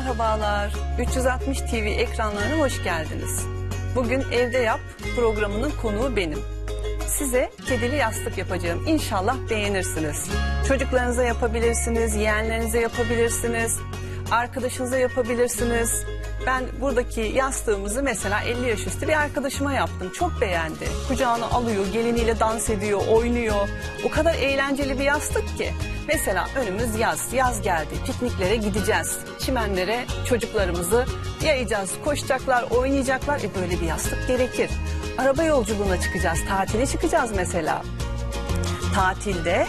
Merhabalar, 360 TV ekranlarına hoş geldiniz. Bugün Evde Yap programının konuğu benim. Size kedili yastık yapacağım. İnşallah beğenirsiniz. Çocuklarınıza yapabilirsiniz, yeğenlerinize yapabilirsiniz, arkadaşınıza yapabilirsiniz. Ben buradaki yastığımızı mesela 50 yaş üstü bir arkadaşıma yaptım. Çok beğendi. Kucağına alıyor, geliniyle dans ediyor, oynuyor. O kadar eğlenceli bir yastık ki. Mesela önümüz yaz, yaz geldi. Pikniklere gideceğiz. Çimenlere çocuklarımızı yayacağız. Koşacaklar, oynayacaklar. E böyle bir yastık gerekir. Araba yolculuğuna çıkacağız, tatile çıkacağız mesela. Tatilde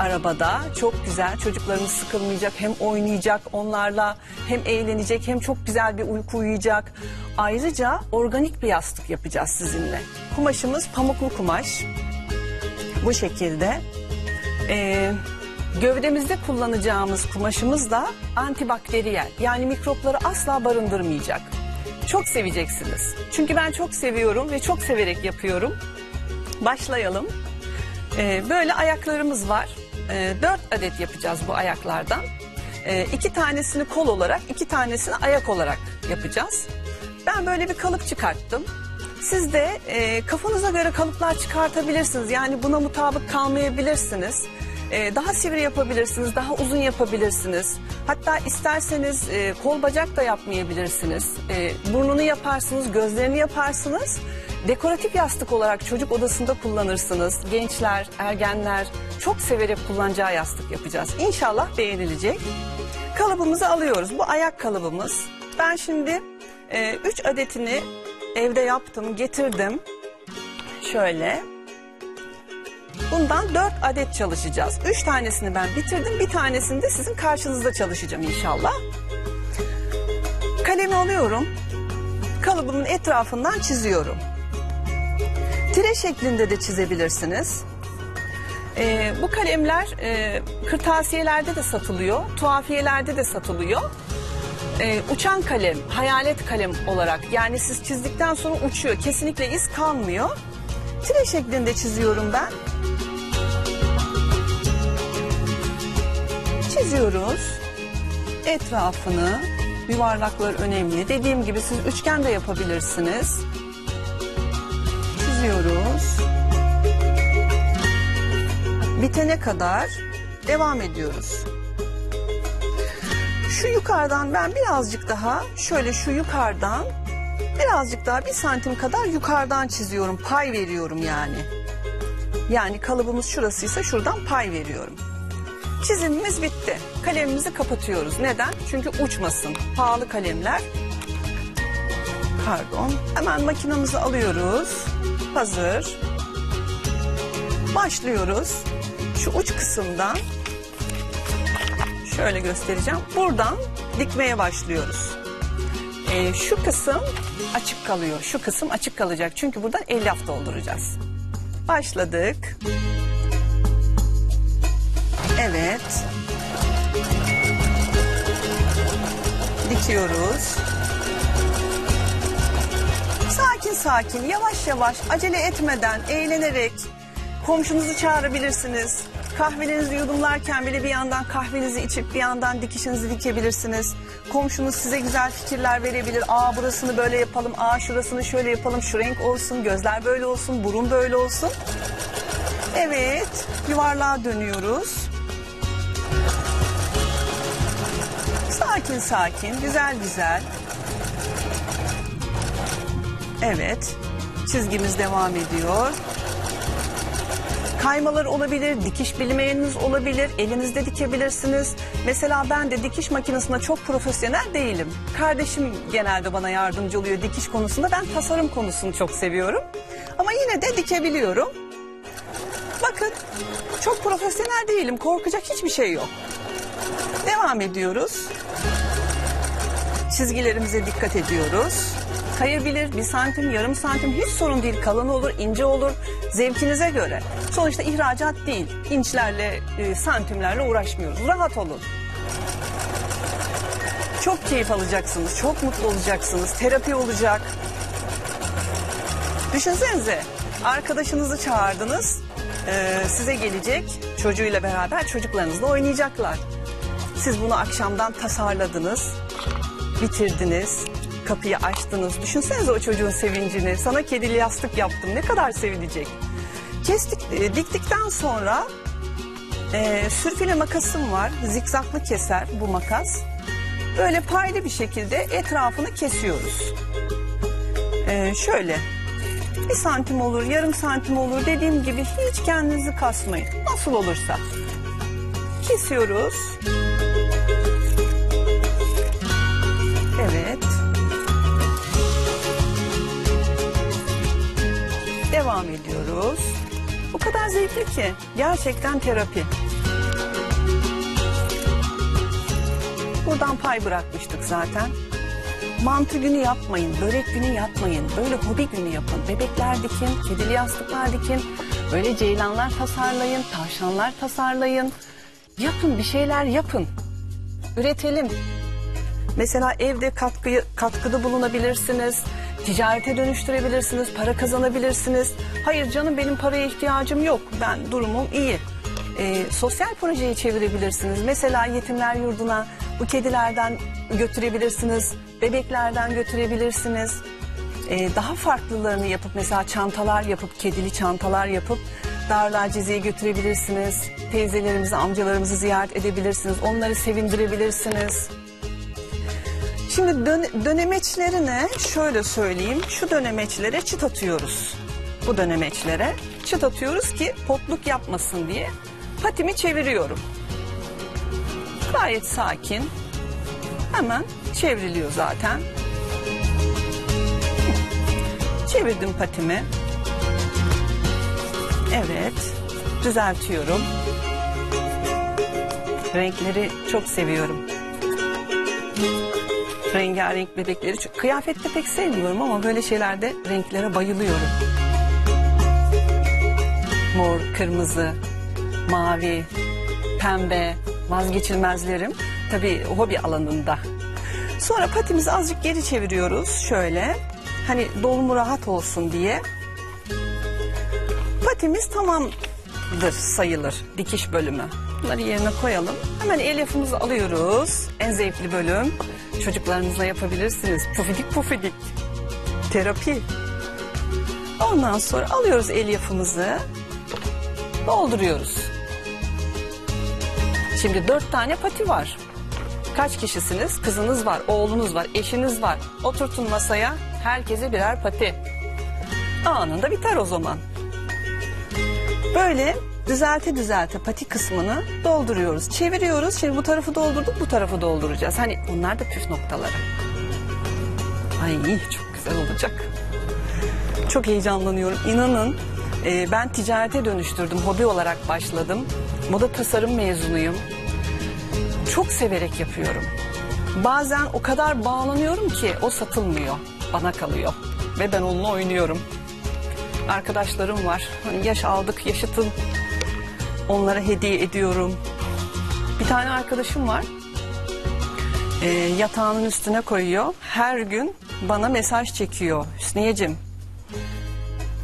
arabada çok güzel çocuklarımız sıkılmayacak hem oynayacak onlarla hem eğlenecek hem çok güzel bir uyku uyuyacak. Ayrıca organik bir yastık yapacağız sizinle. Kumaşımız pamuklu kumaş. Bu şekilde. Ee, gövdemizde kullanacağımız kumaşımız da antibakteriyel yani mikropları asla barındırmayacak. Çok seveceksiniz. Çünkü ben çok seviyorum ve çok severek yapıyorum. Başlayalım. Ee, böyle ayaklarımız var. Ee, dört adet yapacağız bu ayaklardan. İki tanesini kol olarak, iki tanesini ayak olarak yapacağız. Ben böyle bir kalıp çıkarttım. Siz de e, kafanıza göre kalıplar çıkartabilirsiniz. Yani buna mutabık kalmayabilirsiniz. Ee, daha sivri yapabilirsiniz, daha uzun yapabilirsiniz. Hatta isterseniz e, kol bacak da yapmayabilirsiniz. E, burnunu yaparsınız, gözlerini yaparsınız. Dekoratif yastık olarak çocuk odasında kullanırsınız. Gençler, ergenler çok severek kullanacağı yastık yapacağız. İnşallah beğenilecek. Kalıbımızı alıyoruz. Bu ayak kalıbımız. Ben şimdi 3 adetini evde yaptım, getirdim. Şöyle. Bundan 4 adet çalışacağız. 3 tanesini ben bitirdim. Bir tanesini de sizin karşınızda çalışacağım inşallah. Kalemi alıyorum. Kalıbımın etrafından çiziyorum. Tire şeklinde de çizebilirsiniz. Ee, bu kalemler e, kırtasiyelerde de satılıyor, tuhafiyelerde de satılıyor. Ee, uçan kalem, hayalet kalem olarak yani siz çizdikten sonra uçuyor. Kesinlikle iz kalmıyor. Tire şeklinde çiziyorum ben. Çiziyoruz. Etrafını, yuvarlaklar önemli. Dediğim gibi siz üçgen de yapabilirsiniz. Çiziyoruz. Bitene kadar devam ediyoruz. Şu yukarıdan ben birazcık daha şöyle şu yukarıdan birazcık daha bir santim kadar yukarıdan çiziyorum. Pay veriyorum yani. Yani kalıbımız şurasıysa şuradan pay veriyorum. Çizimimiz bitti. Kalemimizi kapatıyoruz. Neden? Çünkü uçmasın. Pahalı kalemler. Pardon. Hemen makinamızı alıyoruz. Hazır. Başlıyoruz. Şu uç kısımdan şöyle göstereceğim. Buradan dikmeye başlıyoruz. Ee, şu kısım açık kalıyor. Şu kısım açık kalacak. Çünkü buradan elyaf dolduracağız. Başladık. Evet. Dikiyoruz. Sakin sakin, yavaş yavaş, acele etmeden, eğlenerek komşunuzu çağırabilirsiniz. Kahvelerinizi yudumlarken bile bir yandan kahvenizi içip bir yandan dikişinizi dikebilirsiniz. Komşunuz size güzel fikirler verebilir. Aa burasını böyle yapalım, aa şurasını şöyle yapalım, şu renk olsun, gözler böyle olsun, burun böyle olsun. Evet, yuvarlığa dönüyoruz. Sakin sakin, güzel güzel. Evet, çizgimiz devam ediyor. Kaymalar olabilir, dikiş bilmeyeniniz olabilir, elinizde dikebilirsiniz. Mesela ben de dikiş makinesinde çok profesyonel değilim. Kardeşim genelde bana yardımcı oluyor dikiş konusunda. Ben tasarım konusunu çok seviyorum. Ama yine de dikebiliyorum. Bakın çok profesyonel değilim, korkacak hiçbir şey yok. Devam ediyoruz. Çizgilerimize dikkat ediyoruz. Kayabilir, bir santim, yarım santim hiç sorun değil. Kalın olur, ince olur, zevkinize göre. Sonuçta ihracat değil. İnçlerle, e, santimlerle uğraşmıyoruz. Rahat olun. Çok keyif alacaksınız, çok mutlu olacaksınız. Terapi olacak. Düşünsenize, arkadaşınızı çağırdınız. e, size gelecek, çocuğuyla beraber çocuklarınızla oynayacaklar. Siz bunu akşamdan tasarladınız. bitirdiniz, kapıyı açtınız. Düşünsenize o çocuğun sevincini. Sana kedili yastık yaptım. Ne kadar sevinecek. Kestik, e, diktikten sonra e, sürfile makasım var. Zikzaklı keser bu makas. Böyle paylı bir şekilde etrafını kesiyoruz. E, şöyle bir santim olur, yarım santim olur dediğim gibi hiç kendinizi kasmayın. Nasıl olursa. Kesiyoruz. Evet. Devam ediyoruz. Bu kadar zevkli ki. Gerçekten terapi. Buradan pay bırakmıştık zaten. Mantı günü yapmayın, börek günü yapmayın. Böyle hobi günü yapın. Bebekler dikin, kedili yastıklar dikin. Böyle ceylanlar tasarlayın, tavşanlar tasarlayın. Yapın, bir şeyler yapın. Üretelim. Mesela evde katkıyı, katkıda bulunabilirsiniz. Ticarete dönüştürebilirsiniz, para kazanabilirsiniz. Hayır canım benim paraya ihtiyacım yok. Ben durumum iyi. Ee, sosyal projeyi çevirebilirsiniz. Mesela yetimler yurduna bu kedilerden götürebilirsiniz. Bebeklerden götürebilirsiniz. Ee, daha farklılarını yapıp mesela çantalar yapıp kedili çantalar yapıp Darlar Cezi'ye götürebilirsiniz. Teyzelerimizi, amcalarımızı ziyaret edebilirsiniz. Onları sevindirebilirsiniz. Şimdi dön- dönemeçlerine şöyle söyleyeyim. Şu dönemeçlere çıt atıyoruz. Bu dönemeçlere çıt atıyoruz ki potluk yapmasın diye. Patimi çeviriyorum. Gayet sakin. Hemen çevriliyor zaten. Çevirdim patimi. Evet. Düzeltiyorum. Renkleri çok seviyorum rengarenk bebekleri. çok- Kıyafette pek sevmiyorum ama böyle şeylerde renklere bayılıyorum. Mor, kırmızı, mavi, pembe vazgeçilmezlerim. Tabii hobi alanında. Sonra patimizi azıcık geri çeviriyoruz şöyle. Hani dolumu rahat olsun diye. Patimiz tamamdır sayılır dikiş bölümü. Bunları yerine koyalım. Hemen elyafımızı alıyoruz. En zevkli bölüm. Çocuklarınızla yapabilirsiniz. Pufidik pufidik. Terapi. Ondan sonra alıyoruz elyafımızı. Dolduruyoruz. Şimdi dört tane pati var. Kaç kişisiniz? Kızınız var, oğlunuz var, eşiniz var. Oturtun masaya, herkese birer pati. Anında biter o zaman. Böyle düzelte düzelte pati kısmını dolduruyoruz. Çeviriyoruz. Şimdi bu tarafı doldurduk, bu tarafı dolduracağız. Hani bunlar da püf noktaları. Ay çok güzel olacak. Çok heyecanlanıyorum. İnanın e, ben ticarete dönüştürdüm. Hobi olarak başladım. Moda tasarım mezunuyum. Çok severek yapıyorum. Bazen o kadar bağlanıyorum ki o satılmıyor. Bana kalıyor. Ve ben onunla oynuyorum arkadaşlarım var. Hani yaş aldık, yaşıtım. Onlara hediye ediyorum. Bir tane arkadaşım var. Ee, yatağının üstüne koyuyor. Her gün bana mesaj çekiyor. Hüsniyeciğim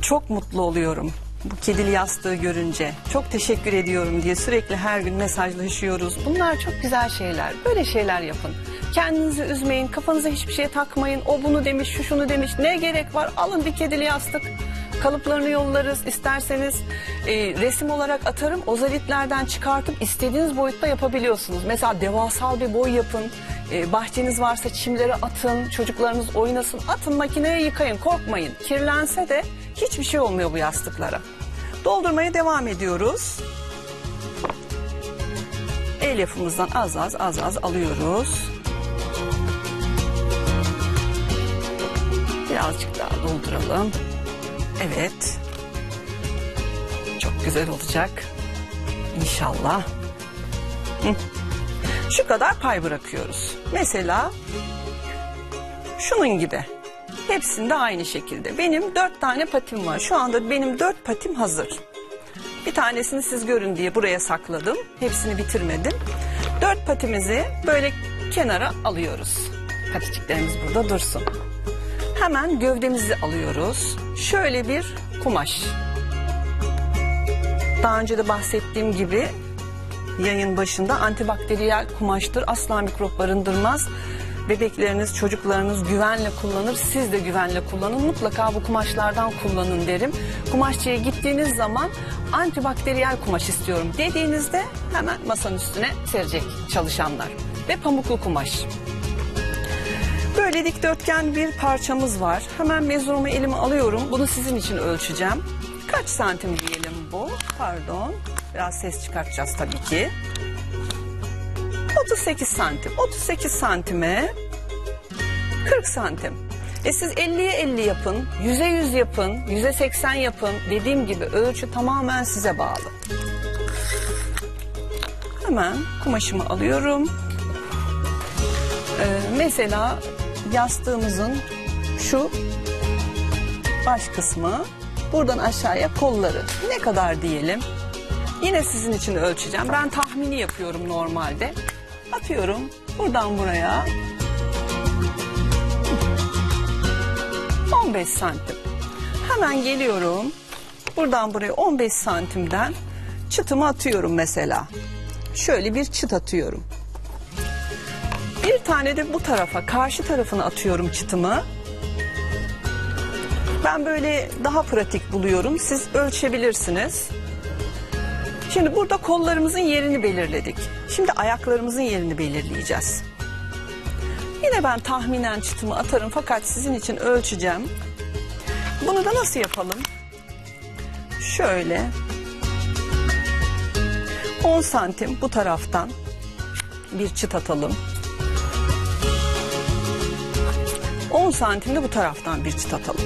çok mutlu oluyorum bu kedili yastığı görünce. Çok teşekkür ediyorum diye sürekli her gün mesajlaşıyoruz. Bunlar çok güzel şeyler. Böyle şeyler yapın. Kendinizi üzmeyin, kafanıza hiçbir şey takmayın. O bunu demiş, şu şunu demiş. Ne gerek var? Alın bir kedili yastık. Kalıplarını yollarız. İsterseniz e, resim olarak atarım. Ozalitlerden çıkartıp istediğiniz boyutta yapabiliyorsunuz. Mesela devasal bir boy yapın. E, bahçeniz varsa çimlere atın. Çocuklarınız oynasın. Atın makineye yıkayın. Korkmayın. Kirlense de hiçbir şey olmuyor bu yastıklara. Doldurmaya devam ediyoruz. Elyafımızdan az az az az alıyoruz. Birazcık daha dolduralım. Evet. Çok güzel olacak. İnşallah. Şu kadar pay bırakıyoruz. Mesela şunun gibi. Hepsinde aynı şekilde. Benim dört tane patim var. Şu anda benim dört patim hazır. Bir tanesini siz görün diye buraya sakladım. Hepsini bitirmedim. Dört patimizi böyle kenara alıyoruz. Paticiklerimiz burada dursun. Hemen gövdemizi alıyoruz. Şöyle bir kumaş. Daha önce de bahsettiğim gibi yayın başında antibakteriyel kumaştır. Asla mikrop barındırmaz. bebekleriniz, çocuklarınız güvenle kullanır. Siz de güvenle kullanın. Mutlaka bu kumaşlardan kullanın derim. Kumaşçıya gittiğiniz zaman antibakteriyel kumaş istiyorum dediğinizde hemen masanın üstüne serecek çalışanlar. Ve pamuklu kumaş. Böyle dikdörtgen bir parçamız var. Hemen mezurumu elime alıyorum. Bunu sizin için ölçeceğim. Kaç santim diyelim bu? Pardon. Biraz ses çıkartacağız tabii ki. 38 santim. 38 santime 40 santim. E siz 50'ye 50 yapın, 100'e 100 yapın, 100'e 80 yapın. Dediğim gibi ölçü tamamen size bağlı. Hemen kumaşımı alıyorum. Ee, mesela yastığımızın şu baş kısmı buradan aşağıya kolları ne kadar diyelim. Yine sizin için ölçeceğim. Ben tahmini yapıyorum normalde. Atıyorum buradan buraya 15 santim. Hemen geliyorum. Buradan buraya 15 santimden çıtımı atıyorum mesela. Şöyle bir çıt atıyorum. Tane de bu tarafa, karşı tarafına atıyorum çıtımı. Ben böyle daha pratik buluyorum. Siz ölçebilirsiniz. Şimdi burada kollarımızın yerini belirledik. Şimdi ayaklarımızın yerini belirleyeceğiz. Yine ben tahminen çıtımı atarım fakat sizin için ölçeceğim. Bunu da nasıl yapalım? Şöyle 10 santim bu taraftan bir çıt atalım. 10 santim de bu taraftan bir çıt atalım.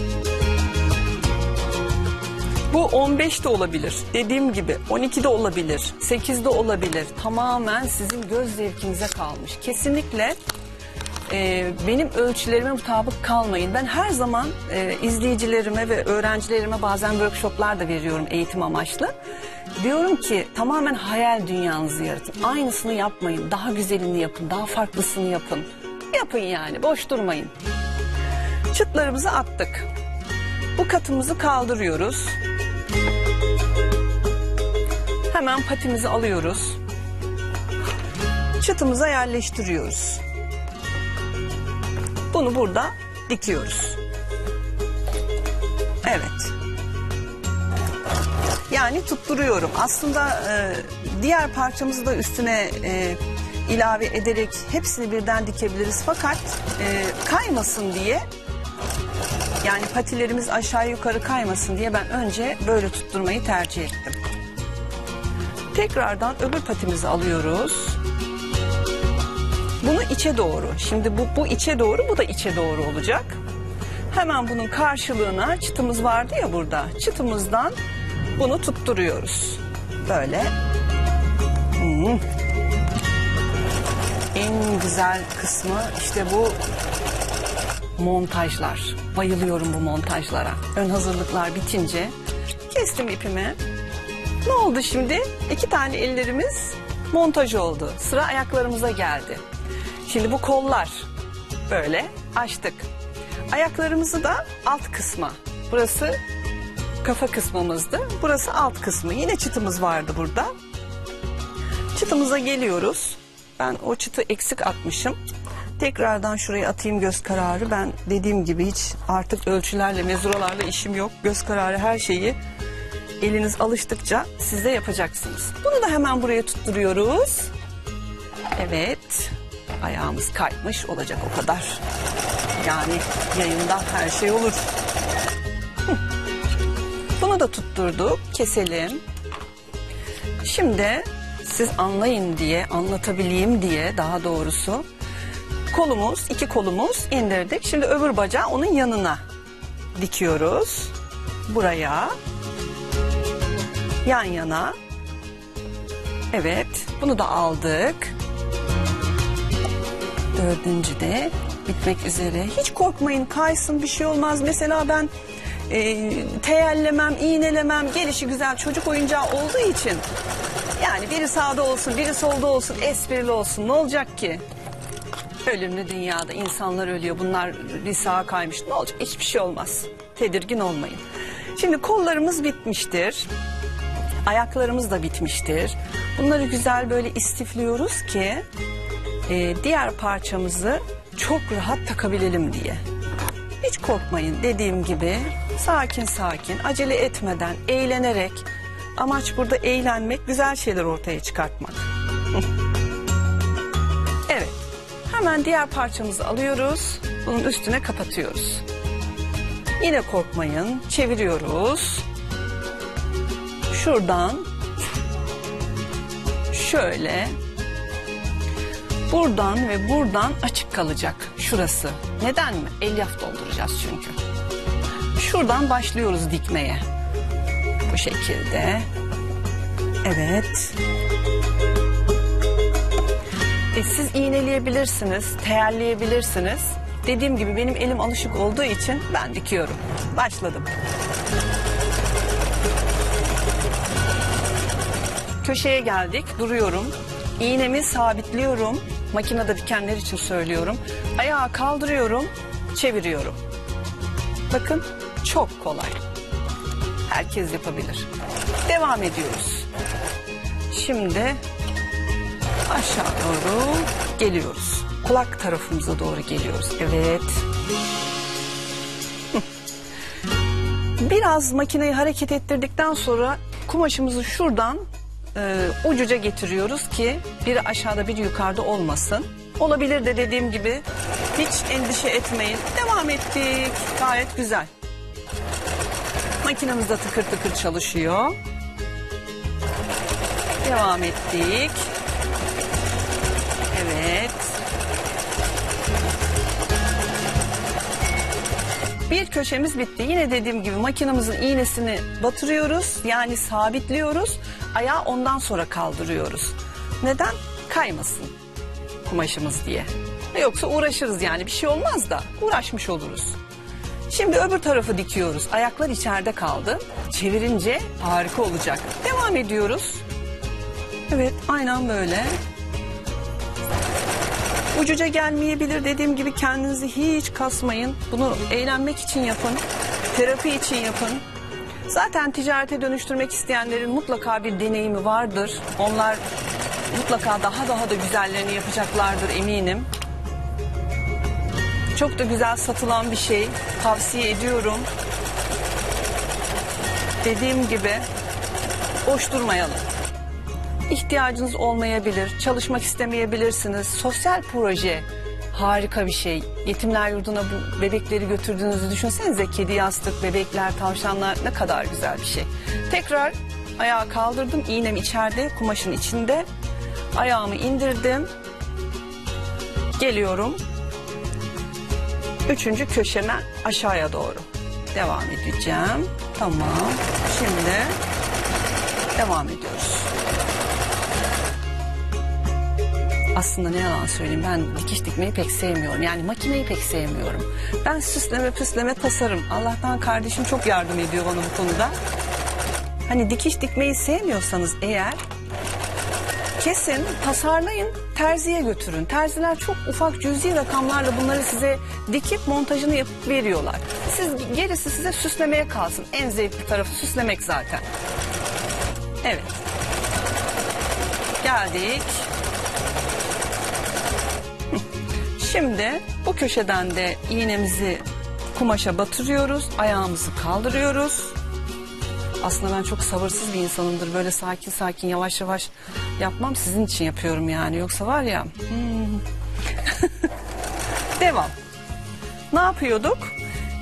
Bu 15 de olabilir. Dediğim gibi 12 de olabilir. 8 de olabilir. Tamamen sizin göz zevkinize kalmış. Kesinlikle e, benim ölçülerime mutabık kalmayın. Ben her zaman e, izleyicilerime ve öğrencilerime bazen workshoplar da veriyorum eğitim amaçlı. Diyorum ki tamamen hayal dünyanızı yaratın. Aynısını yapmayın. Daha güzelini yapın. Daha farklısını yapın. Yapın yani. Boş durmayın. Çıtlarımızı attık. Bu katımızı kaldırıyoruz. Hemen patimizi alıyoruz. Çıtımıza yerleştiriyoruz. Bunu burada dikiyoruz. Evet. Yani tutturuyorum. Aslında e, diğer parçamızı da üstüne e, ilave ederek hepsini birden dikebiliriz. Fakat e, kaymasın diye yani patilerimiz aşağı yukarı kaymasın diye ben önce böyle tutturmayı tercih ettim. Tekrardan öbür patimizi alıyoruz. Bunu içe doğru. Şimdi bu, bu içe doğru, bu da içe doğru olacak. Hemen bunun karşılığına çıtımız vardı ya burada. Çıtımızdan bunu tutturuyoruz. Böyle. Hmm. En güzel kısmı işte bu montajlar. Bayılıyorum bu montajlara. Ön hazırlıklar bitince kestim ipimi. Ne oldu şimdi? İki tane ellerimiz montaj oldu. Sıra ayaklarımıza geldi. Şimdi bu kollar böyle açtık. Ayaklarımızı da alt kısma. Burası kafa kısmımızdı. Burası alt kısmı. Yine çıtımız vardı burada. Çıtımıza geliyoruz. Ben o çıtı eksik atmışım. Tekrardan şuraya atayım göz kararı. Ben dediğim gibi hiç artık ölçülerle, mezuralarla işim yok. Göz kararı her şeyi eliniz alıştıkça siz de yapacaksınız. Bunu da hemen buraya tutturuyoruz. Evet. Ayağımız kaymış olacak o kadar. Yani yayında her şey olur. Bunu da tutturduk. Keselim. Şimdi siz anlayın diye, anlatabileyim diye daha doğrusu kolumuz, iki kolumuz indirdik. Şimdi öbür bacağı onun yanına dikiyoruz. Buraya. Yan yana. Evet, bunu da aldık. Dördüncü de bitmek üzere. Hiç korkmayın, kaysın bir şey olmaz. Mesela ben e, teyellemem, iğnelemem, gelişi güzel çocuk oyuncağı olduğu için yani biri sağda olsun, biri solda olsun, esprili olsun. Ne olacak ki? Ölümlü dünyada insanlar ölüyor. Bunlar bir sağa kaymış. Ne olacak? Hiçbir şey olmaz. Tedirgin olmayın. Şimdi kollarımız bitmiştir. Ayaklarımız da bitmiştir. Bunları güzel böyle istifliyoruz ki e, diğer parçamızı çok rahat takabilelim diye. Hiç korkmayın dediğim gibi sakin sakin acele etmeden eğlenerek amaç burada eğlenmek güzel şeyler ortaya çıkartmak. Hemen diğer parçamızı alıyoruz bunun üstüne kapatıyoruz. Yine korkmayın çeviriyoruz. Şuradan şöyle buradan ve buradan açık kalacak şurası. Neden mi? Elyaf dolduracağız çünkü. Şuradan başlıyoruz dikmeye. Bu şekilde. Evet. E, siz iğneleyebilirsiniz, teyelleyebilirsiniz. Dediğim gibi benim elim alışık olduğu için ben dikiyorum. Başladım. Köşeye geldik, duruyorum. İğnemi sabitliyorum. Makinede dikenler için söylüyorum. Ayağı kaldırıyorum, çeviriyorum. Bakın çok kolay. Herkes yapabilir. Devam ediyoruz. Şimdi aşağı doğru geliyoruz. Kulak tarafımıza doğru geliyoruz. Evet. Biraz makineyi hareket ettirdikten sonra kumaşımızı şuradan e, ucuca getiriyoruz ki biri aşağıda biri yukarıda olmasın. Olabilir de dediğim gibi hiç endişe etmeyin. Devam ettik. Gayet güzel. Makinemiz de tıkır tıkır çalışıyor. Devam ettik. Bir köşemiz bitti. Yine dediğim gibi makinamızın iğnesini batırıyoruz. Yani sabitliyoruz. Ayağı ondan sonra kaldırıyoruz. Neden? Kaymasın kumaşımız diye. Yoksa uğraşırız yani bir şey olmaz da uğraşmış oluruz. Şimdi öbür tarafı dikiyoruz. Ayaklar içeride kaldı. Çevirince harika olacak. Devam ediyoruz. Evet aynen böyle. Ucuca gelmeyebilir dediğim gibi kendinizi hiç kasmayın. Bunu eğlenmek için yapın. Terapi için yapın. Zaten ticarete dönüştürmek isteyenlerin mutlaka bir deneyimi vardır. Onlar mutlaka daha daha da güzellerini yapacaklardır eminim. Çok da güzel satılan bir şey. Tavsiye ediyorum. Dediğim gibi boş durmayalım. İhtiyacınız olmayabilir, çalışmak istemeyebilirsiniz. Sosyal proje harika bir şey. Yetimler yurduna bu bebekleri götürdüğünüzü düşünsenize. Kedi yastık, bebekler, tavşanlar ne kadar güzel bir şey. Tekrar ayağı kaldırdım. İğnem içeride, kumaşın içinde. Ayağımı indirdim. Geliyorum. Üçüncü köşeme aşağıya doğru. Devam edeceğim. Tamam. Şimdi devam ediyoruz. Aslında ne yalan söyleyeyim ben dikiş dikmeyi pek sevmiyorum. Yani makineyi pek sevmiyorum. Ben süsleme püsleme tasarım. Allah'tan kardeşim çok yardım ediyor bana bu konuda. Hani dikiş dikmeyi sevmiyorsanız eğer kesin tasarlayın terziye götürün. Terziler çok ufak cüzi rakamlarla bunları size dikip montajını yapıp veriyorlar. Siz gerisi size süslemeye kalsın. En zevkli tarafı süslemek zaten. Evet. Geldik. Şimdi bu köşeden de iğnemizi kumaşa batırıyoruz. Ayağımızı kaldırıyoruz. Aslında ben çok sabırsız bir insanımdır. Böyle sakin sakin yavaş yavaş yapmam. Sizin için yapıyorum yani. Yoksa var ya. hmm. Devam. Ne yapıyorduk?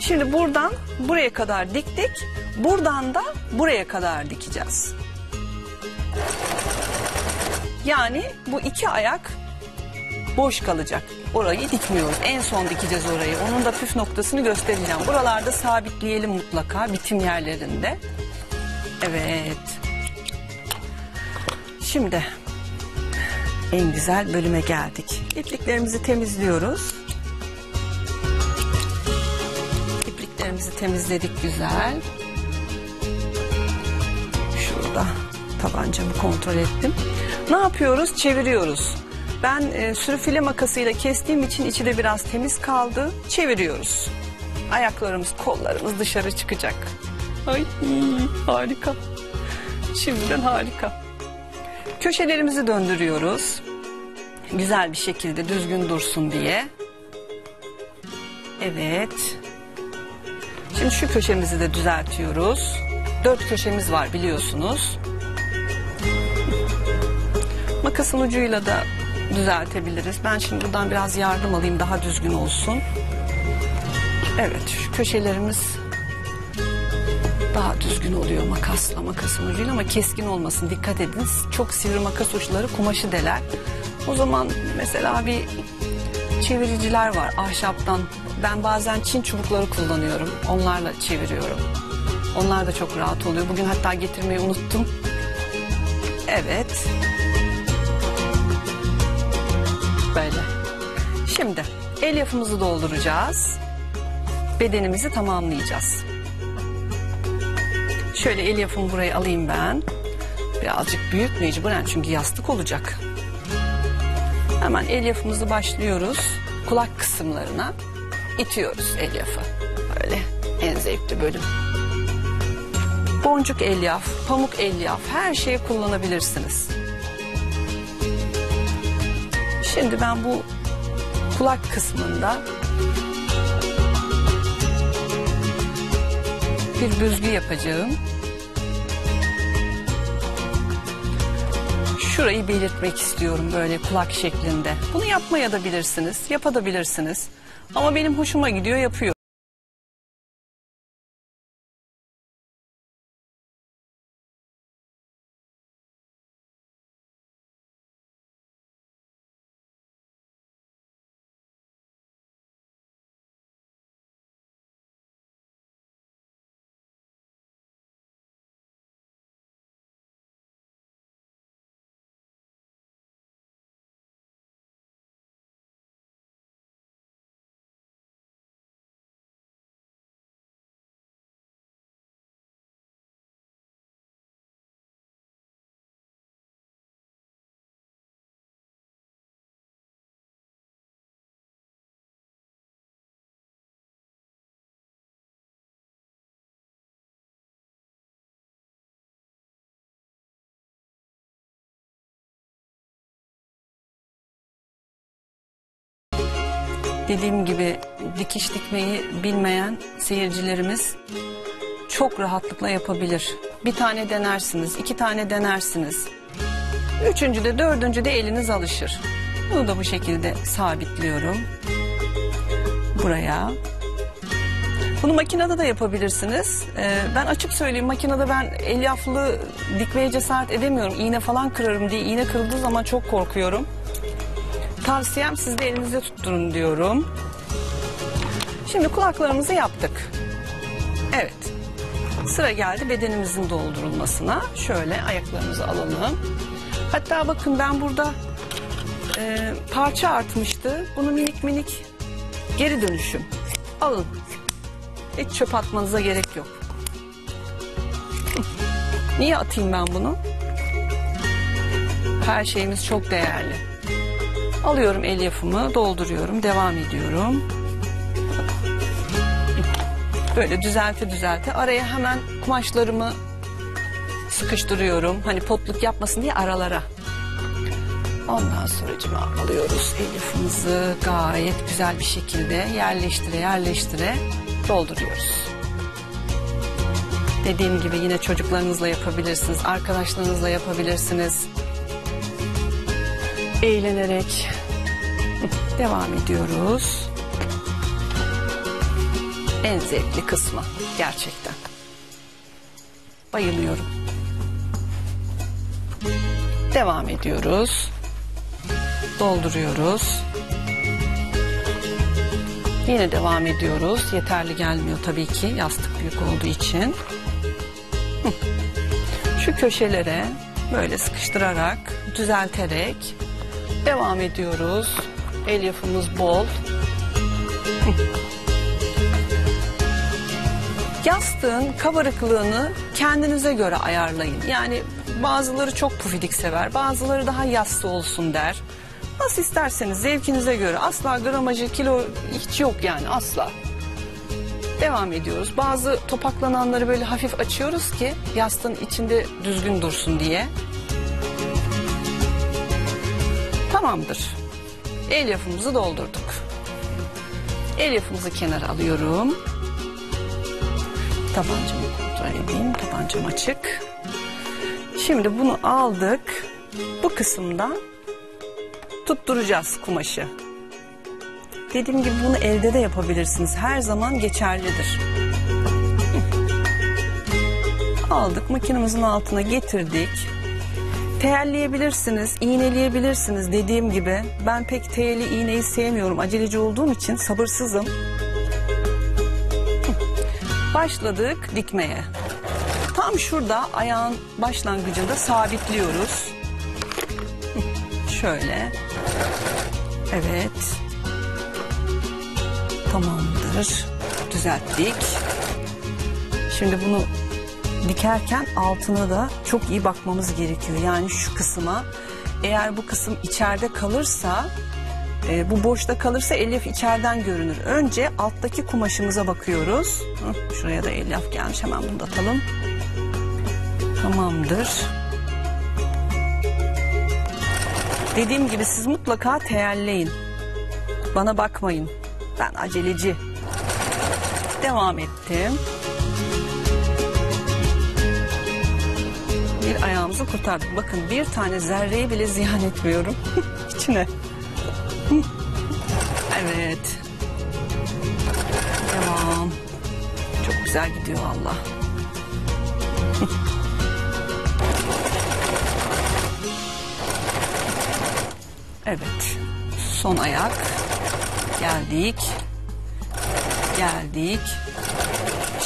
Şimdi buradan buraya kadar diktik. Buradan da buraya kadar dikeceğiz. Yani bu iki ayak boş kalacak. Orayı dikmiyoruz. En son dikeceğiz orayı. Onun da püf noktasını göstereceğim. Buralarda sabitleyelim mutlaka bitim yerlerinde. Evet. Şimdi en güzel bölüme geldik. İpliklerimizi temizliyoruz. İpliklerimizi temizledik güzel. Şurada tabancamı kontrol ettim. Ne yapıyoruz? Çeviriyoruz. Ben e, sürüfile makasıyla kestiğim için içi de biraz temiz kaldı. Çeviriyoruz. Ayaklarımız, kollarımız dışarı çıkacak. Ay harika. Şimdiden harika. Köşelerimizi döndürüyoruz. Güzel bir şekilde düzgün dursun diye. Evet. Şimdi şu köşemizi de düzeltiyoruz. Dört köşemiz var biliyorsunuz. Makasın ucuyla da düzeltebiliriz. Ben şimdi buradan biraz yardım alayım daha düzgün olsun. Evet şu köşelerimiz daha düzgün oluyor makasla makasın ucuyla ama keskin olmasın dikkat edin. Çok sivri makas uçları kumaşı deler. O zaman mesela bir çeviriciler var ahşaptan. Ben bazen çin çubukları kullanıyorum. Onlarla çeviriyorum. Onlar da çok rahat oluyor. Bugün hatta getirmeyi unuttum. Evet. Böyle. Şimdi elyafımızı dolduracağız. Bedenimizi tamamlayacağız. Şöyle elyafımı buraya alayım ben. Birazcık büyük mecburen çünkü yastık olacak. Hemen elyafımızı başlıyoruz. Kulak kısımlarına itiyoruz elyafı. Böyle en zevkli bölüm. Boncuk elyaf, pamuk elyaf her şeyi kullanabilirsiniz. Şimdi ben bu kulak kısmında bir büzgü yapacağım. Şurayı belirtmek istiyorum böyle kulak şeklinde. Bunu yapmaya da bilirsiniz, yapabilirsiniz. Ama benim hoşuma gidiyor, yapıyor. Dediğim gibi dikiş dikmeyi bilmeyen seyircilerimiz çok rahatlıkla yapabilir. Bir tane denersiniz, iki tane denersiniz. Üçüncü de dördüncü de eliniz alışır. Bunu da bu şekilde sabitliyorum. Buraya. Bunu makinede de yapabilirsiniz. Ee, ben açık söyleyeyim makinede ben elyaflı dikmeye cesaret edemiyorum. İğne falan kırarım diye. İğne kırıldığı zaman çok korkuyorum. Tavsiyem siz de elinizde tutturun diyorum. Şimdi kulaklarımızı yaptık. Evet. Sıra geldi bedenimizin doldurulmasına. Şöyle ayaklarımızı alalım. Hatta bakın ben burada e, parça artmıştı. Bunu minik minik geri dönüşüm. Alın. Hiç çöp atmanıza gerek yok. Niye atayım ben bunu? Her şeyimiz çok değerli. Alıyorum elyafımı, dolduruyorum, devam ediyorum. Böyle düzelte düzelte araya hemen kumaşlarımı sıkıştırıyorum. Hani potluk yapmasın diye aralara. Ondan sonra alıyoruz elyafımızı gayet güzel bir şekilde yerleştire yerleştire dolduruyoruz. Dediğim gibi yine çocuklarınızla yapabilirsiniz, arkadaşlarınızla yapabilirsiniz. Eğlenerek devam ediyoruz. En zevkli kısmı gerçekten. Bayılıyorum. Devam ediyoruz. Dolduruyoruz. Yine devam ediyoruz. Yeterli gelmiyor tabii ki yastık büyük olduğu için. Şu köşelere böyle sıkıştırarak, düzelterek devam ediyoruz. Elyafımız bol. Yastığın kabarıklığını kendinize göre ayarlayın. Yani bazıları çok pufidik sever, bazıları daha yassı olsun der. Nasıl isterseniz zevkinize göre asla gramajı kilo hiç yok yani asla. Devam ediyoruz. Bazı topaklananları böyle hafif açıyoruz ki yastığın içinde düzgün dursun diye. Tamamdır. Elyafımızı doldurduk. Elyafımızı kenara alıyorum. Tabancamı kontrol edeyim. Tabancam açık. Şimdi bunu aldık. Bu kısımdan tutturacağız kumaşı. Dediğim gibi bunu elde de yapabilirsiniz. Her zaman geçerlidir. Aldık makinemizin altına getirdik. Teyelleyebilirsiniz, iğneleyebilirsiniz dediğim gibi. Ben pek teyeli iğneyi sevmiyorum. Aceleci olduğum için sabırsızım. Başladık dikmeye. Tam şurada ayağın başlangıcında sabitliyoruz. Şöyle. Evet. Tamamdır. Düzelttik. Şimdi bunu dikerken altına da çok iyi bakmamız gerekiyor. Yani şu kısma eğer bu kısım içeride kalırsa e, bu boşta kalırsa elyaf içeriden görünür. Önce alttaki kumaşımıza bakıyoruz. Hı, şuraya da elyaf gelmiş hemen bunu da atalım. Tamamdır. Dediğim gibi siz mutlaka teyelleyin. Bana bakmayın. Ben aceleci. Devam ettim. Bir ayağımızı kurtardık. Bakın bir tane zerreyi bile ziyan etmiyorum. İçine. evet. Devam. Çok güzel gidiyor Allah. evet. Son ayak. Geldik. Geldik.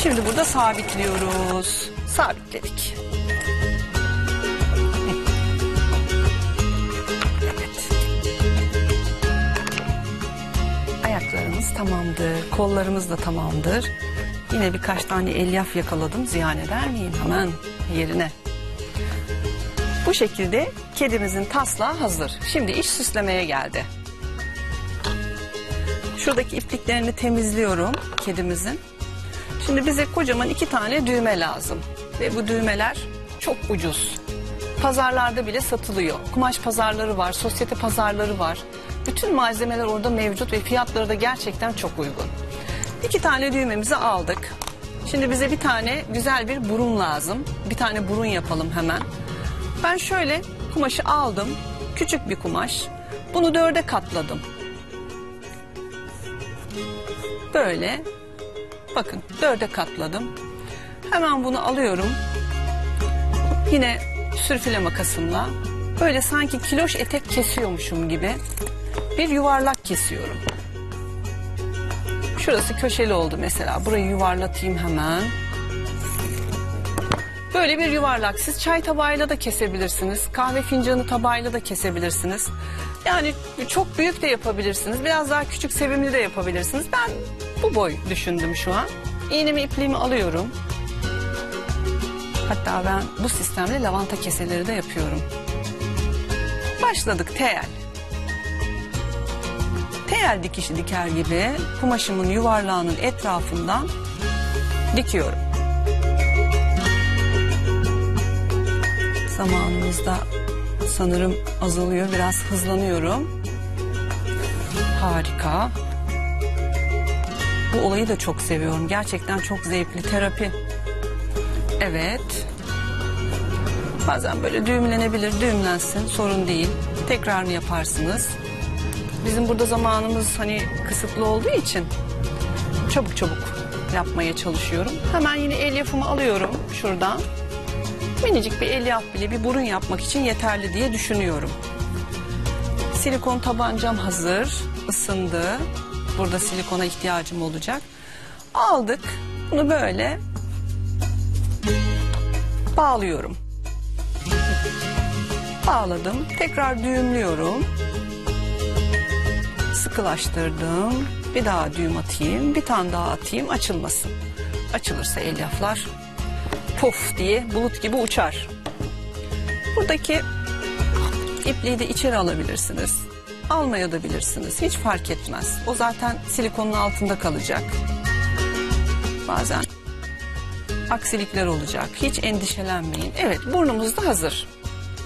Şimdi burada sabitliyoruz. Sabitledik. Tamamdır. Kollarımız da tamamdır. Yine birkaç tane elyaf yakaladım. Ziyan eder miyim? Hemen yerine. Bu şekilde kedimizin taslağı hazır. Şimdi iş süslemeye geldi. Şuradaki ipliklerini temizliyorum kedimizin. Şimdi bize kocaman iki tane düğme lazım. Ve bu düğmeler çok ucuz. Pazarlarda bile satılıyor. Kumaş pazarları var, sosyete pazarları var. Bütün malzemeler orada mevcut ve fiyatları da gerçekten çok uygun. İki tane düğmemizi aldık. Şimdi bize bir tane güzel bir burun lazım. Bir tane burun yapalım hemen. Ben şöyle kumaşı aldım. Küçük bir kumaş. Bunu dörde katladım. Böyle. Bakın dörde katladım. Hemen bunu alıyorum. Yine sürfile makasımla böyle sanki kiloş etek kesiyormuşum gibi bir yuvarlak kesiyorum. Şurası köşeli oldu mesela. Burayı yuvarlatayım hemen. Böyle bir yuvarlak. Siz çay tabağıyla da kesebilirsiniz. Kahve fincanı tabağıyla da kesebilirsiniz. Yani çok büyük de yapabilirsiniz. Biraz daha küçük sevimli de yapabilirsiniz. Ben bu boy düşündüm şu an. İğnemi ipliğimi alıyorum. Hatta ben bu sistemle lavanta keseleri de yapıyorum. Başladık teyel. Teyel dikişi diker gibi kumaşımın yuvarlağının etrafından dikiyorum. Zamanımızda sanırım azalıyor. Biraz hızlanıyorum. Harika. Bu olayı da çok seviyorum. Gerçekten çok zevkli terapi. Evet. Bazen böyle düğümlenebilir, düğümlensin sorun değil. Tekrarını yaparsınız. Bizim burada zamanımız hani kısıtlı olduğu için çabuk çabuk yapmaya çalışıyorum. Hemen yine el yapımı alıyorum şuradan. Minicik bir elyaf bile bir burun yapmak için yeterli diye düşünüyorum. Silikon tabancam hazır, ısındı. Burada silikona ihtiyacım olacak. Aldık. Bunu böyle bağlıyorum. Bağladım. Tekrar düğümlüyorum. Sıkılaştırdım. Bir daha düğüm atayım. Bir tane daha atayım. Açılmasın. Açılırsa elyaflar puf diye bulut gibi uçar. Buradaki ipliği de içeri alabilirsiniz. Almaya da bilirsiniz. Hiç fark etmez. O zaten silikonun altında kalacak. Bazen aksilikler olacak. Hiç endişelenmeyin. Evet burnumuz da hazır.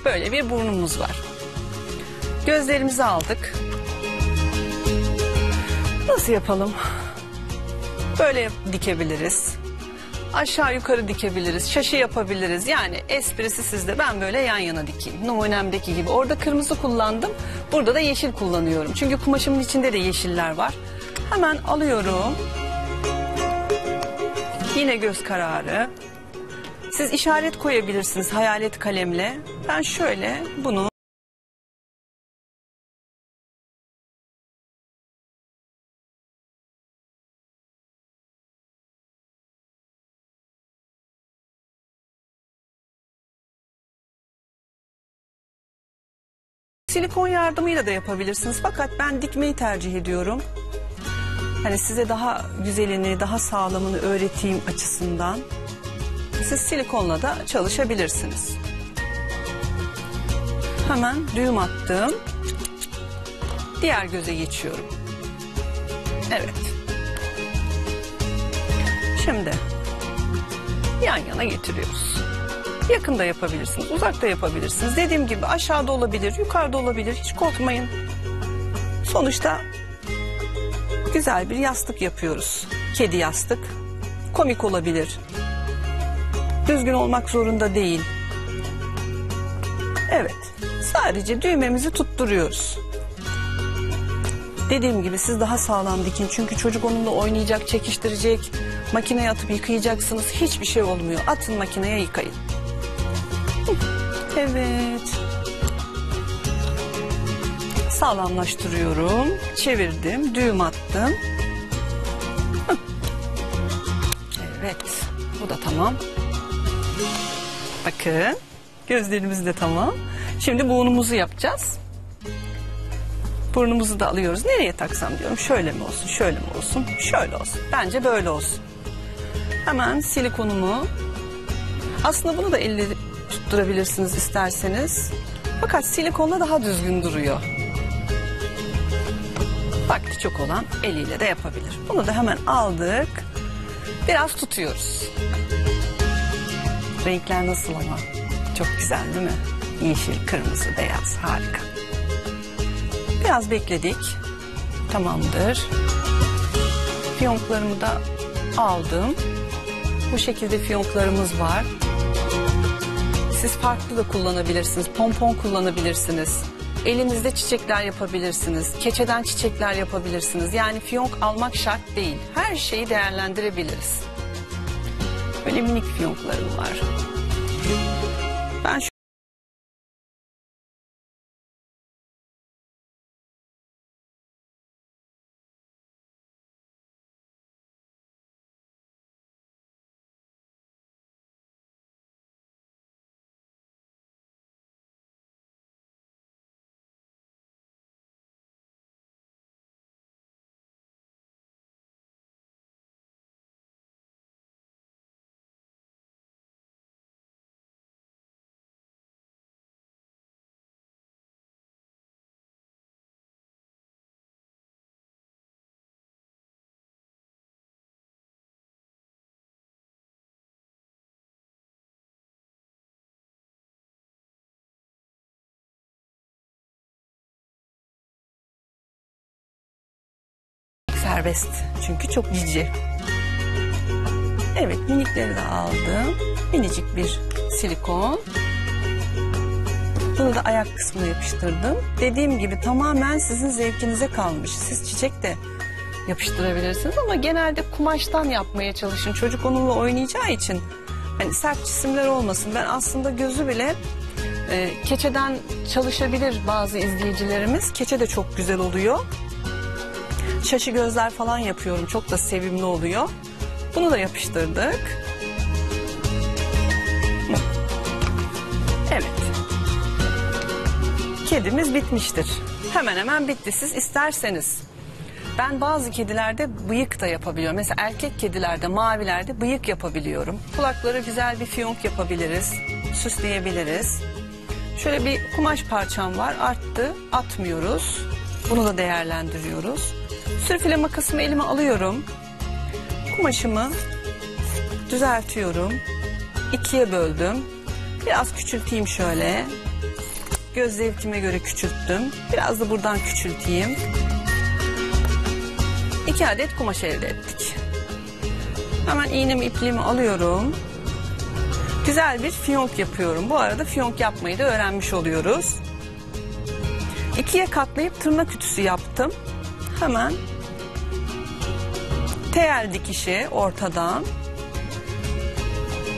Böyle bir burnumuz var. Gözlerimizi aldık. Nasıl yapalım? Böyle dikebiliriz. Aşağı yukarı dikebiliriz. Şaşı yapabiliriz. Yani esprisi sizde. Ben böyle yan yana dikeyim. Numunemdeki gibi. Orada kırmızı kullandım. Burada da yeşil kullanıyorum. Çünkü kumaşımın içinde de yeşiller var. Hemen alıyorum. Yine göz kararı. Siz işaret koyabilirsiniz hayalet kalemle. Ben şöyle bunu Silikon yardımıyla da yapabilirsiniz. Fakat ben dikmeyi tercih ediyorum. Hani size daha güzelini, daha sağlamını öğreteyim açısından. Siz silikonla da çalışabilirsiniz. Hemen düğüm attım. Diğer göze geçiyorum. Evet. Şimdi yan yana getiriyoruz. Yakında yapabilirsiniz, uzakta yapabilirsiniz. Dediğim gibi aşağıda olabilir, yukarıda olabilir. Hiç korkmayın. Sonuçta güzel bir yastık yapıyoruz. Kedi yastık. Komik olabilir. Düzgün olmak zorunda değil. Evet. Sadece düğmemizi tutturuyoruz. Dediğim gibi siz daha sağlam dikin. Çünkü çocuk onunla oynayacak, çekiştirecek. Makineye atıp yıkayacaksınız. Hiçbir şey olmuyor. Atın makineye yıkayın. Evet. Sağlamlaştırıyorum. Çevirdim. Düğüm attım. Evet. Bu da tamam. Bakın. Gözlerimiz de tamam. Şimdi burnumuzu yapacağız. Burnumuzu da alıyoruz. Nereye taksam diyorum. Şöyle mi olsun, şöyle mi olsun, şöyle olsun. Bence böyle olsun. Hemen silikonumu aslında bunu da elle tutturabilirsiniz isterseniz. Fakat silikonla daha düzgün duruyor. Vakti çok olan eliyle de yapabilir. Bunu da hemen aldık. Biraz tutuyoruz. Renkler nasıl ama? Çok güzel değil mi? Yeşil, kırmızı, beyaz harika. Biraz bekledik. Tamamdır. Fiyonklarımı da aldım. Bu şekilde fiyonklarımız var. Siz farklı da kullanabilirsiniz. Pompon kullanabilirsiniz. Elinizde çiçekler yapabilirsiniz. Keçeden çiçekler yapabilirsiniz. Yani fiyonk almak şart değil. Her şeyi değerlendirebiliriz. Böyle minik fiyonklarım var. Ben şu serbest. Çünkü çok cici. Evet minikleri de aldım. Minicik bir silikon. Bunu da ayak kısmına yapıştırdım. Dediğim gibi tamamen sizin zevkinize kalmış. Siz çiçek de yapıştırabilirsiniz ama genelde kumaştan yapmaya çalışın. Çocuk onunla oynayacağı için hani sert cisimler olmasın. Ben aslında gözü bile e, keçeden çalışabilir bazı izleyicilerimiz. Keçe de çok güzel oluyor. Şaşı gözler falan yapıyorum. Çok da sevimli oluyor. Bunu da yapıştırdık. Evet. Kedimiz bitmiştir. Hemen hemen bitti. Siz isterseniz. Ben bazı kedilerde bıyık da yapabiliyorum. Mesela erkek kedilerde, mavilerde bıyık yapabiliyorum. Kulakları güzel bir fiyonk yapabiliriz. Süsleyebiliriz. Şöyle bir kumaş parçam var. Arttı. Atmıyoruz. Bunu da değerlendiriyoruz. Sürfile makasımı elime alıyorum. Kumaşımı düzeltiyorum. İkiye böldüm. Biraz küçülteyim şöyle. Göz zevkime göre küçülttüm. Biraz da buradan küçülteyim. iki adet kumaş elde ettik. Hemen iğnemi ipliğimi alıyorum. Güzel bir fiyonk yapıyorum. Bu arada fiyonk yapmayı da öğrenmiş oluyoruz. İkiye katlayıp tırnak ütüsü yaptım. Hemen tel dikişi ortadan.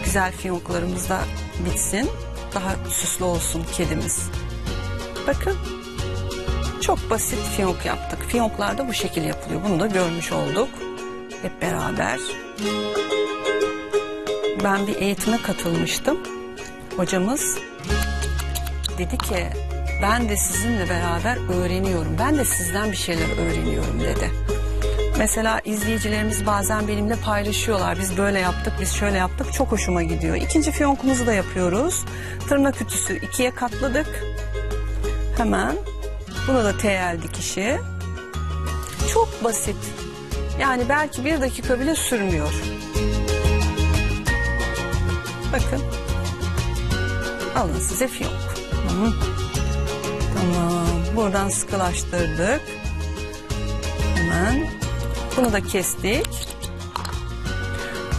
Güzel fiyonklarımız da bitsin. Daha süslü olsun kedimiz. Bakın çok basit fiyonk yaptık. Fiyonklar da bu şekil yapılıyor. Bunu da görmüş olduk. Hep beraber. Ben bir eğitime katılmıştım. Hocamız dedi ki ben de sizinle beraber öğreniyorum. Ben de sizden bir şeyler öğreniyorum dedi. Mesela izleyicilerimiz bazen benimle paylaşıyorlar. Biz böyle yaptık, biz şöyle yaptık. Çok hoşuma gidiyor. İkinci fiyonkumuzu da yapıyoruz. Tırnak ütüsü ikiye katladık. Hemen bunu da tel dikişi. Çok basit. Yani belki bir dakika bile sürmüyor. Bakın. Alın size fiyonk. Hı. Tamam. Buradan sıkılaştırdık. Hemen. Bunu da kestik.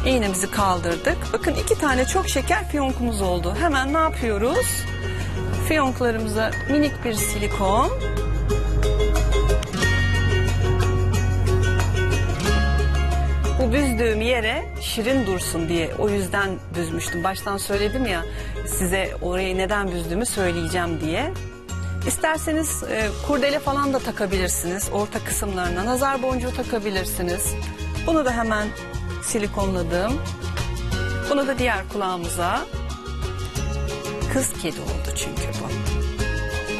İğnemizi kaldırdık. Bakın iki tane çok şeker fiyonkumuz oldu. Hemen ne yapıyoruz? Fiyonklarımıza minik bir silikon. Bu büzdüğüm yere şirin dursun diye o yüzden büzmüştüm. Baştan söyledim ya size orayı neden büzdüğümü söyleyeceğim diye. İsterseniz e, kurdele falan da takabilirsiniz orta kısımlarına. Nazar boncuğu takabilirsiniz. Bunu da hemen silikonladım. Bunu da diğer kulağımıza. Kız kedi oldu çünkü bu.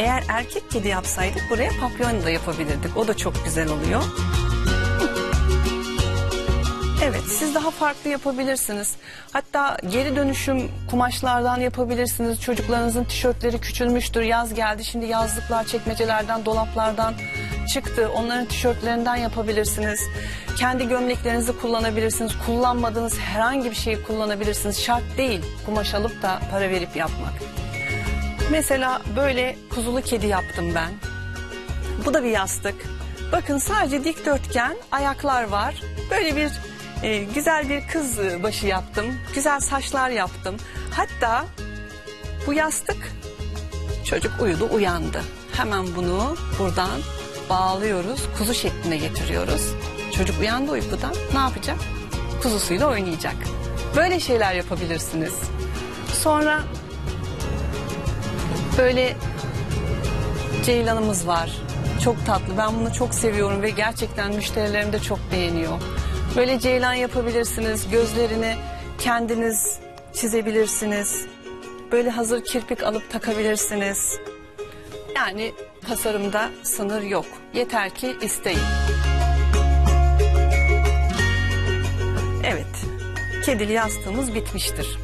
Eğer erkek kedi yapsaydık buraya papyon da yapabilirdik. O da çok güzel oluyor. Evet siz daha farklı yapabilirsiniz. Hatta geri dönüşüm kumaşlardan yapabilirsiniz. Çocuklarınızın tişörtleri küçülmüştür. Yaz geldi şimdi yazlıklar çekmecelerden dolaplardan çıktı. Onların tişörtlerinden yapabilirsiniz. Kendi gömleklerinizi kullanabilirsiniz. Kullanmadığınız herhangi bir şeyi kullanabilirsiniz. Şart değil kumaş alıp da para verip yapmak. Mesela böyle kuzulu kedi yaptım ben. Bu da bir yastık. Bakın sadece dikdörtgen ayaklar var. Böyle bir e, güzel bir kız başı yaptım. Güzel saçlar yaptım. Hatta bu yastık çocuk uyudu uyandı. Hemen bunu buradan bağlıyoruz. Kuzu şekline getiriyoruz. Çocuk uyandı uykudan. Ne yapacak? Kuzusuyla oynayacak. Böyle şeyler yapabilirsiniz. Sonra böyle ceylanımız var. Çok tatlı. Ben bunu çok seviyorum ve gerçekten müşterilerim de çok beğeniyor. Böyle ceylan yapabilirsiniz. Gözlerini kendiniz çizebilirsiniz. Böyle hazır kirpik alıp takabilirsiniz. Yani tasarımda sınır yok. Yeter ki isteyin. Evet. Kedili yastığımız bitmiştir.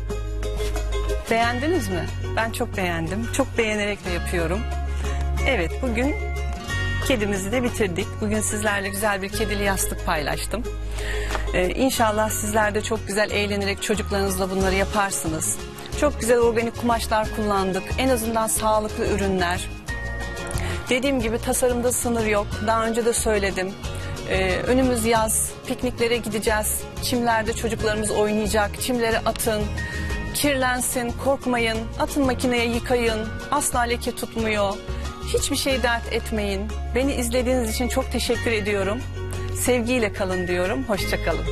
Beğendiniz mi? Ben çok beğendim. Çok beğenerek de yapıyorum. Evet bugün kedimizi de bitirdik. Bugün sizlerle güzel bir kedili yastık paylaştım. Ee, inşallah sizler de çok güzel eğlenerek çocuklarınızla bunları yaparsınız. Çok güzel organik kumaşlar kullandık. En azından sağlıklı ürünler. Dediğim gibi tasarımda sınır yok. Daha önce de söyledim. Ee, önümüz yaz, pikniklere gideceğiz. Çimlerde çocuklarımız oynayacak. Çimleri atın, kirlensin, korkmayın. Atın makineye yıkayın. Asla leke tutmuyor. Hiçbir şey dert etmeyin. Beni izlediğiniz için çok teşekkür ediyorum. Sevgiyle kalın diyorum. Hoşçakalın.